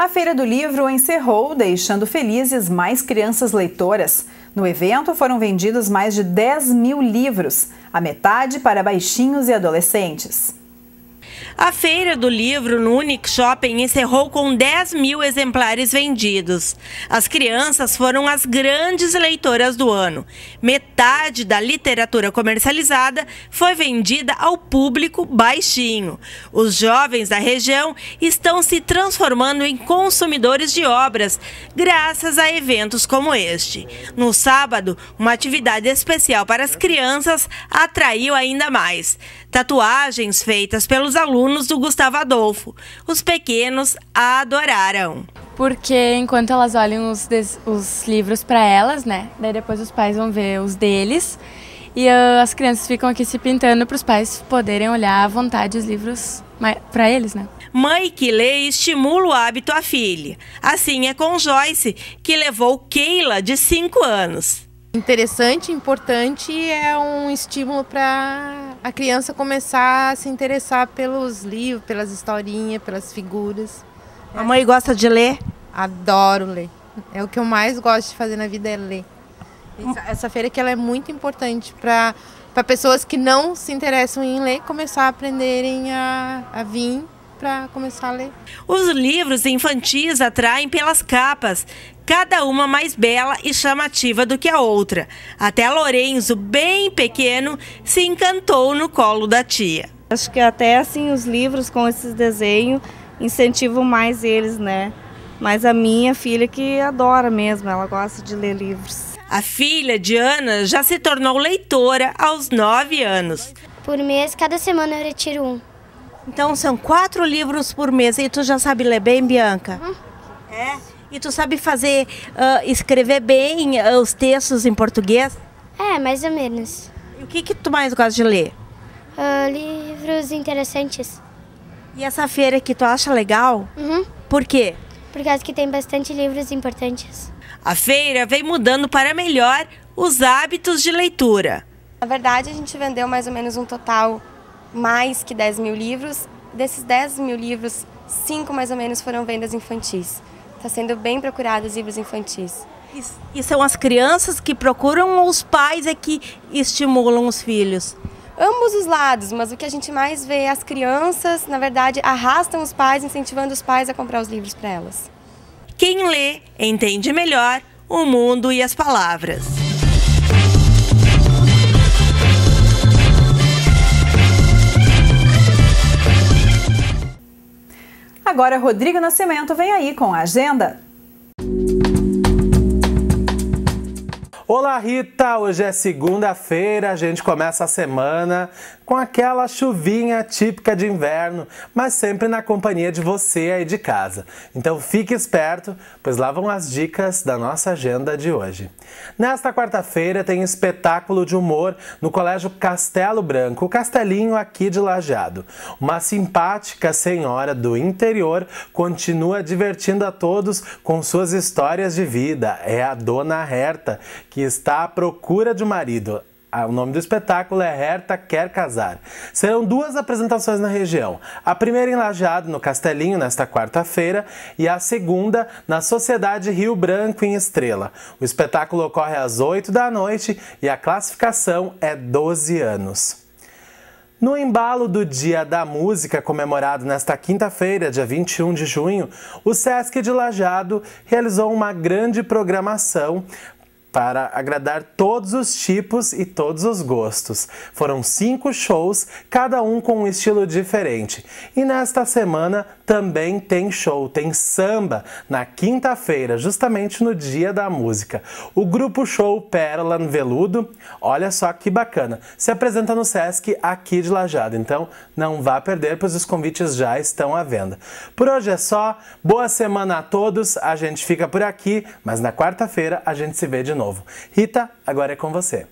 A Feira do Livro encerrou, deixando felizes mais crianças leitoras. No evento foram vendidos mais de 10 mil livros, a metade para baixinhos e adolescentes. A feira do livro no Unique Shopping encerrou com 10 mil exemplares vendidos. As crianças foram as grandes leitoras do ano. Metade da literatura comercializada foi vendida ao público baixinho. Os jovens da região estão se transformando em consumidores de obras, graças a eventos como este. No sábado, uma atividade especial para as crianças atraiu ainda mais. Tatuagens feitas pelos alunos do Gustavo Adolfo. Os pequenos adoraram. Porque enquanto elas olham os, os livros para elas, né? Daí depois os pais vão ver os deles. E uh, as crianças ficam aqui se pintando para os pais poderem olhar à vontade os livros para eles, né? Mãe que lê estimula o hábito à filha. Assim é com Joyce, que levou Keila, de 5 anos. Interessante, importante é um estímulo para a criança começar a se interessar pelos livros, pelas historinhas, pelas figuras. A mãe gosta de ler? Adoro ler. É o que eu mais gosto de fazer na vida é ler. Essa, essa feira que ela é muito importante para para pessoas que não se interessam em ler começar a aprenderem a, a vir para começar a ler. Os livros infantis atraem pelas capas, cada uma mais bela e chamativa do que a outra. Até Lorenzo, bem pequeno, se encantou no colo da tia. Acho que até assim os livros com esses desenhos incentivam mais eles, né? Mas a minha filha que adora mesmo, ela gosta de ler livros. A filha de Ana já se tornou leitora aos nove anos. Por mês, cada semana eu retiro um. Então são quatro livros por mês. E tu já sabe ler bem, Bianca? Uhum. É? E tu sabe fazer, uh, escrever bem uh, os textos em português? É, mais ou menos. E o que, que tu mais gosta de ler? Uh, livros interessantes. E essa feira que tu acha legal? Uhum. Por quê? Por causa que tem bastante livros importantes. A feira vem mudando para melhor os hábitos de leitura. Na verdade, a gente vendeu mais ou menos um total mais que 10 mil livros. Desses 10 mil livros, cinco mais ou menos foram vendas infantis. Está sendo bem procurados livros infantis. E são as crianças que procuram ou os pais é que estimulam os filhos? Ambos os lados, mas o que a gente mais vê é as crianças, na verdade, arrastam os pais, incentivando os pais a comprar os livros para elas. Quem lê entende melhor o mundo e as palavras. Agora, Rodrigo Nascimento vem aí com a agenda. Olá, Rita! Hoje é segunda-feira, a gente começa a semana com aquela chuvinha típica de inverno, mas sempre na companhia de você aí de casa. Então fique esperto, pois lá vão as dicas da nossa agenda de hoje. Nesta quarta-feira tem espetáculo de humor no Colégio Castelo Branco, Castelinho aqui de Lajeado. Uma simpática senhora do interior continua divertindo a todos com suas histórias de vida. É a Dona Herta, que está à procura de um marido. Ah, o nome do espetáculo é Herta Quer Casar. Serão duas apresentações na região. A primeira em Lajeado, no Castelinho, nesta quarta-feira, e a segunda na Sociedade Rio Branco, em Estrela. O espetáculo ocorre às 8 da noite e a classificação é 12 anos. No embalo do Dia da Música, comemorado nesta quinta-feira, dia 21 de junho, o Sesc de Lajeado realizou uma grande programação para agradar todos os tipos e todos os gostos. Foram cinco shows, cada um com um estilo diferente. E nesta semana também tem show, tem samba na quinta-feira, justamente no dia da música. O grupo show Pérola no Veludo, olha só que bacana, se apresenta no Sesc aqui de Lajado. Então não vá perder, pois os convites já estão à venda. Por hoje é só, boa semana a todos, a gente fica por aqui, mas na quarta-feira a gente se vê de novo novo. Rita, agora é com você.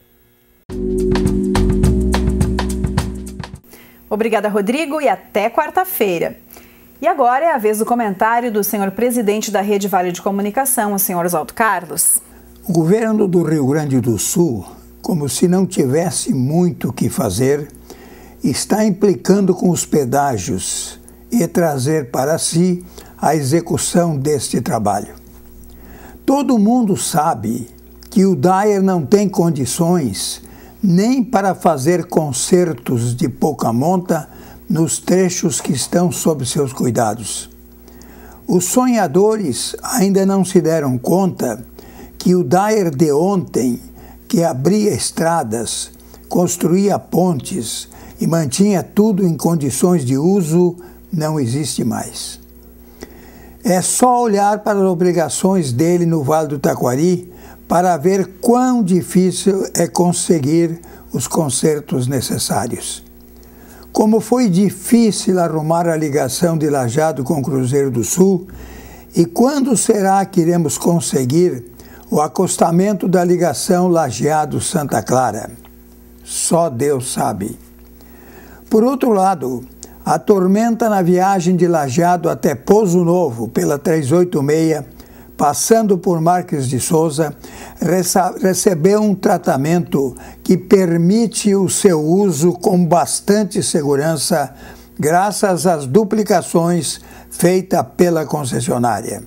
Obrigada, Rodrigo, e até quarta-feira. E agora é a vez do comentário do senhor presidente da Rede Vale de Comunicação, o senhor Oswaldo Carlos. O governo do Rio Grande do Sul, como se não tivesse muito o que fazer, está implicando com os pedágios e trazer para si a execução deste trabalho. Todo mundo sabe que o Dyer não tem condições nem para fazer concertos de pouca monta nos trechos que estão sob seus cuidados. Os sonhadores ainda não se deram conta que o Dyer de ontem, que abria estradas, construía pontes e mantinha tudo em condições de uso, não existe mais. É só olhar para as obrigações dele no Vale do Taquari para ver quão difícil é conseguir os consertos necessários. Como foi difícil arrumar a ligação de Lajado com Cruzeiro do Sul e quando será que iremos conseguir o acostamento da ligação Lajeado-Santa Clara? Só Deus sabe. Por outro lado, a tormenta na viagem de Lajeado até Pouso Novo pela 386, passando por Marques de Souza, recebeu um tratamento que permite o seu uso com bastante segurança, graças às duplicações feitas pela concessionária.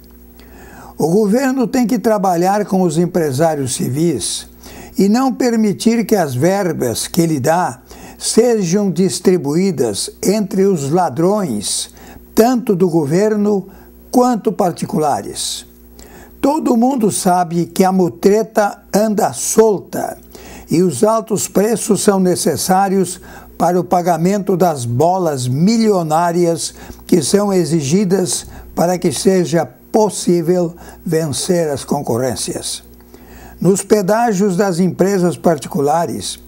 O governo tem que trabalhar com os empresários civis e não permitir que as verbas que ele dá sejam distribuídas entre os ladrões, tanto do governo quanto particulares. Todo mundo sabe que a mutreta anda solta e os altos preços são necessários para o pagamento das bolas milionárias que são exigidas para que seja possível vencer as concorrências. Nos pedágios das empresas particulares,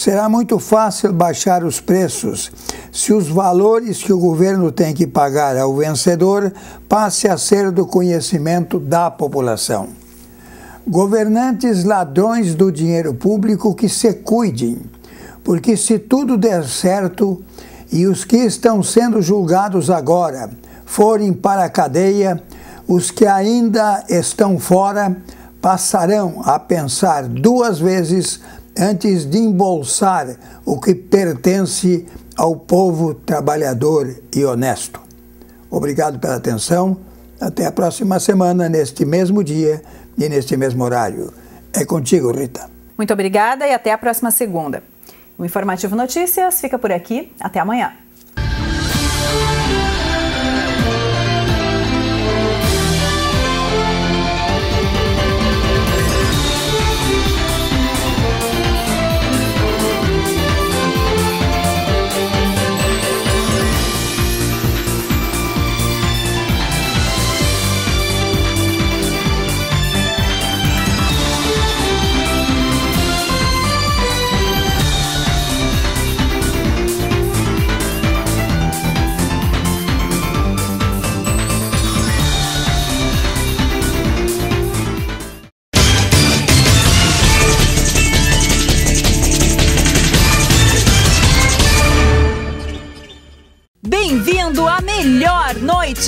será muito fácil baixar os preços se os valores que o governo tem que pagar ao vencedor passe a ser do conhecimento da população. Governantes ladrões do dinheiro público que se cuidem, porque se tudo der certo e os que estão sendo julgados agora forem para a cadeia, os que ainda estão fora passarão a pensar duas vezes antes de embolsar o que pertence ao povo trabalhador e honesto. Obrigado pela atenção. Até a próxima semana, neste mesmo dia e neste mesmo horário. É contigo, Rita. Muito obrigada e até a próxima segunda. O Informativo Notícias fica por aqui. Até amanhã.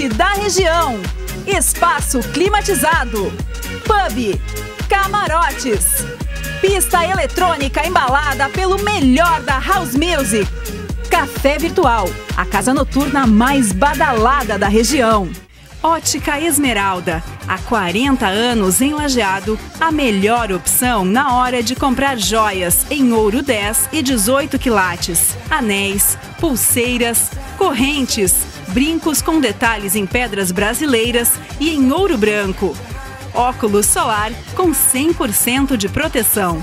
Da região. Espaço climatizado. Pub. Camarotes. Pista eletrônica embalada pelo melhor da house music. Café Virtual, a casa noturna mais badalada da região. Ótica Esmeralda, há 40 anos em Lajeado, a melhor opção na hora de comprar joias em ouro 10 e 18 quilates, anéis, pulseiras, correntes, brincos com detalhes em pedras brasileiras e em ouro branco. Óculos solar com 100% de proteção.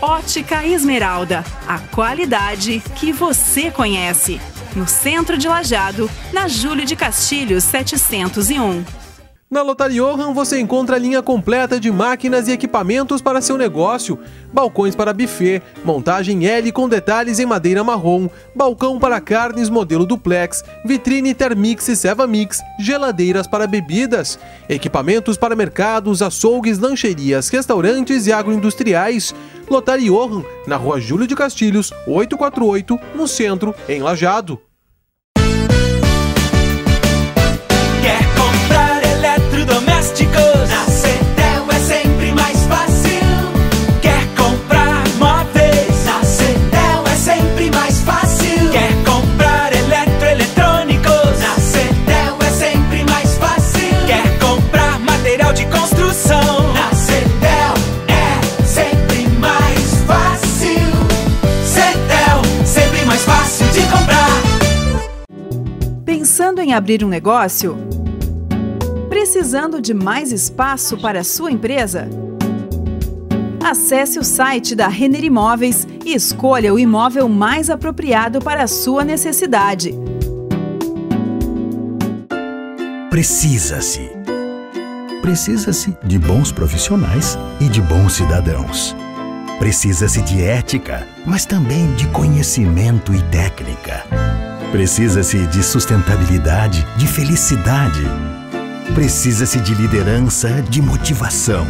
Ótica Esmeralda, a qualidade que você conhece. No centro de Lajado, na Júlio de Castilhos 701. Na Lotariohan você encontra a linha completa de máquinas e equipamentos para seu negócio, balcões para buffet, montagem L com detalhes em madeira marrom, balcão para carnes modelo duplex, vitrine Thermix e Sevamix, geladeiras para bebidas, equipamentos para mercados, açougues, lancherias, restaurantes e agroindustriais. Lotariohan, na rua Júlio de Castilhos, 848, no centro, em Lajado. Abrir um negócio? Precisando de mais espaço para a sua empresa? Acesse o site da Renner Imóveis e escolha o imóvel mais apropriado para a sua necessidade. Precisa-se. Precisa-se de bons profissionais e de bons cidadãos. Precisa-se de ética, mas também de conhecimento e técnica. Precisa-se de sustentabilidade, de felicidade. Precisa-se de liderança, de motivação.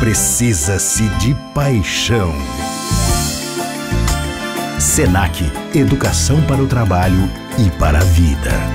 Precisa-se de paixão. Senac Educação para o Trabalho e para a Vida.